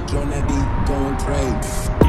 on that beat, going crazy.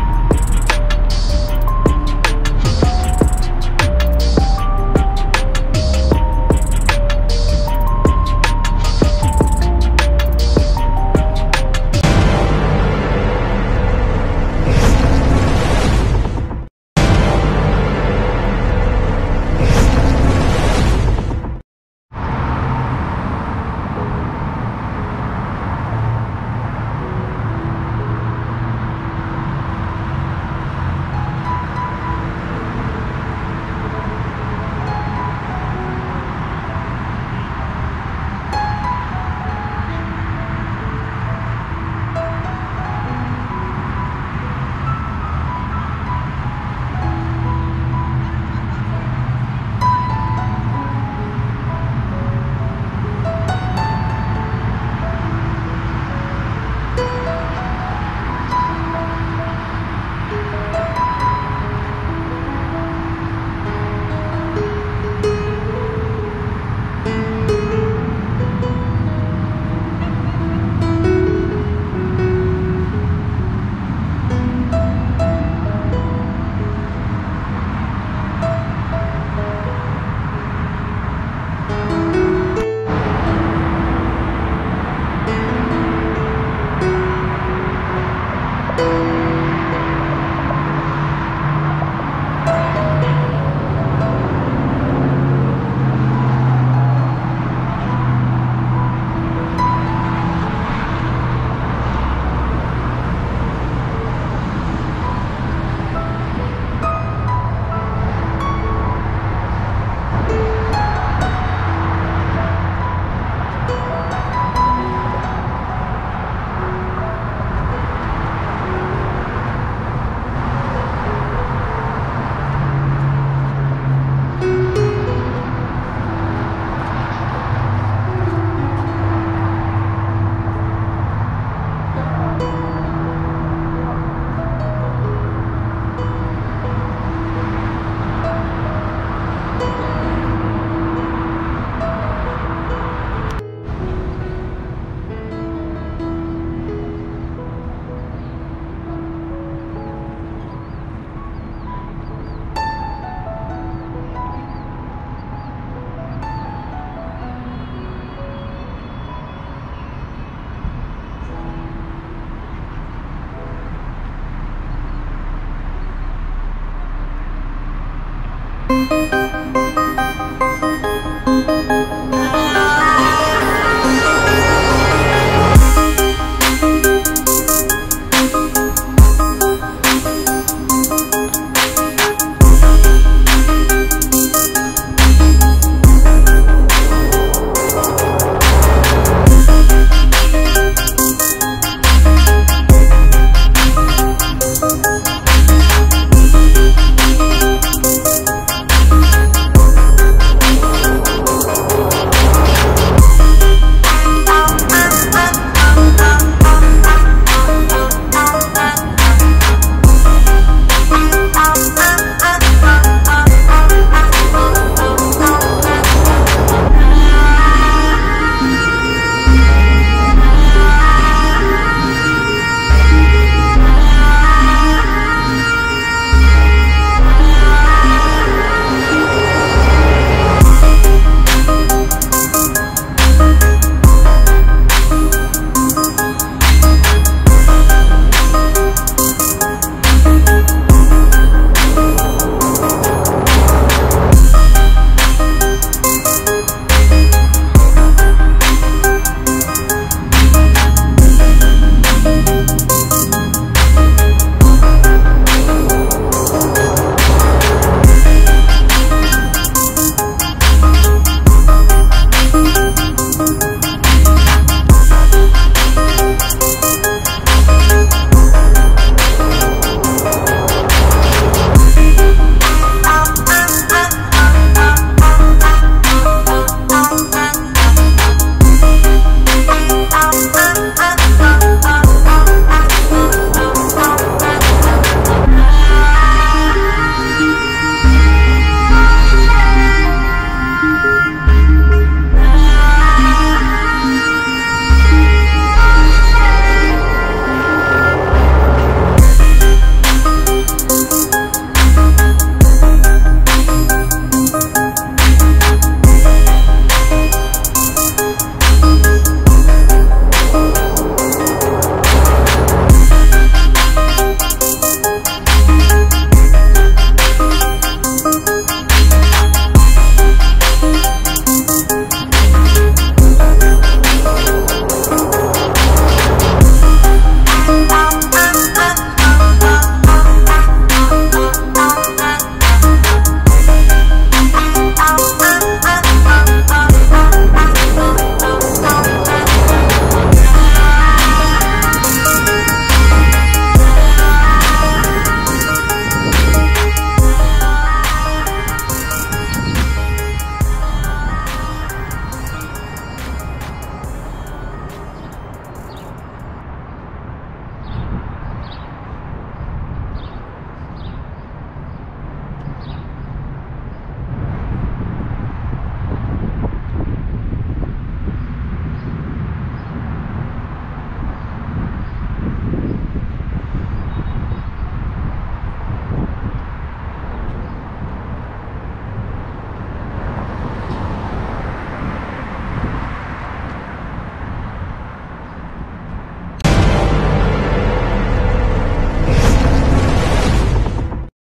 Música